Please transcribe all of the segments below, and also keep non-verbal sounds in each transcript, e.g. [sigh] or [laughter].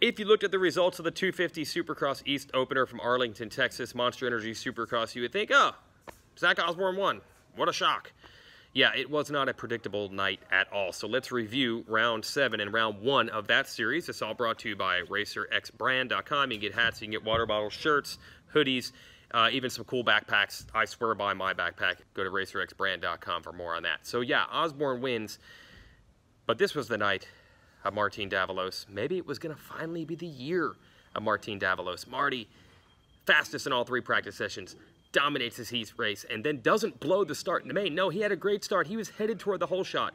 if you looked at the results of the 250 Supercross East opener from Arlington, Texas, Monster Energy Supercross, you would think, oh, Zach Osborne won. What a shock. Yeah, it was not a predictable night at all. So let's review round seven and round one of that series. It's all brought to you by RacerXBrand.com. You can get hats, you can get water bottles, shirts, hoodies, uh, even some cool backpacks. I swear by my backpack. Go to RacerXBrand.com for more on that. So yeah, Osborne wins. But this was the night of Martin Davalos. Maybe it was going to finally be the year of Martin Davalos. Marty, fastest in all three practice sessions, dominates his heat race, and then doesn't blow the start in the main. No, he had a great start. He was headed toward the whole shot.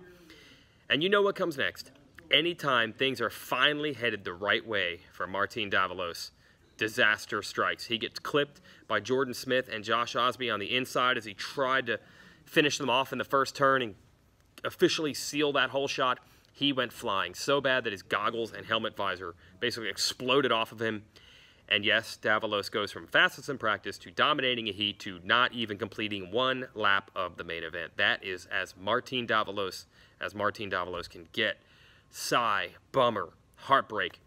And you know what comes next. Anytime things are finally headed the right way for Martin Davalos, disaster strikes. He gets clipped by Jordon Smith and Josh Osby on the inside as he tried to finish them off in the first turn and officially seal that whole shot. He went flying so bad that his goggles and helmet visor basically exploded off of him. And yes, Davalos goes from fastest in practice to dominating a heat to not even completing one lap of the main event. That is as Martin Davalos as Martin Davalos can get. Sigh, bummer, heartbreak.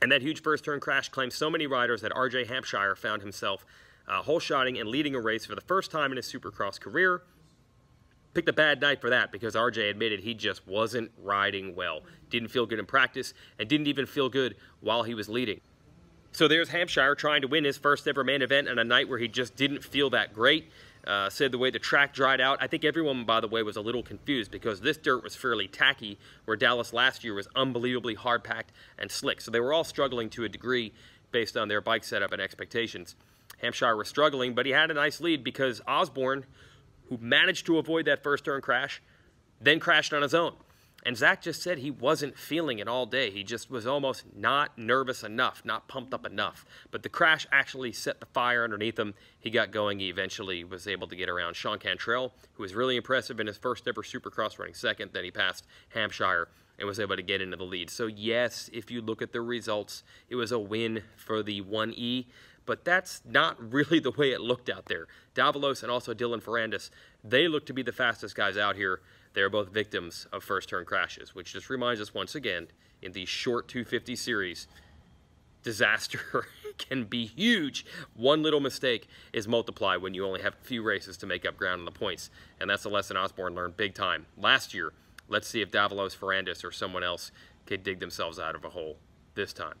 And that huge first turn crash claimed so many riders that RJ Hampshire found himself uh, hole shotting and leading a race for the first time in his supercross career. Picked a bad night for that because RJ admitted he just wasn't riding well. Didn't feel good in practice and didn't even feel good while he was leading. So there's Hampshire trying to win his first ever main event on a night where he just didn't feel that great. Uh, said the way the track dried out. I think everyone, by the way, was a little confused because this dirt was fairly tacky, where Dallas last year was unbelievably hard packed and slick. So they were all struggling to a degree based on their bike setup and expectations. Hampshire was struggling, but he had a nice lead because Osborne, who managed to avoid that first turn crash, then crashed on his own. And Zach just said he wasn't feeling it all day. He just was almost not nervous enough, not pumped up enough. But the crash actually set the fire underneath him. He got going. He eventually was able to get around Sean Cantrell, who was really impressive in his first ever Supercross running second. Then he passed Hampshire and was able to get into the lead. So yes, if you look at the results, it was a win for the 1E, but that's not [laughs] really the way it looked out there. Davalos and also Dylan Ferrandis, they look to be the fastest guys out here. They're both victims of first turn crashes, which just reminds us once again in the short 250 series, disaster [laughs] can be huge. One little mistake is multiplied when you only have a few races to make up ground on the points. And that's a lesson Osborne learned big time. Last year, let's see if Davalos Ferrandis or someone else can dig themselves out of a hole this time.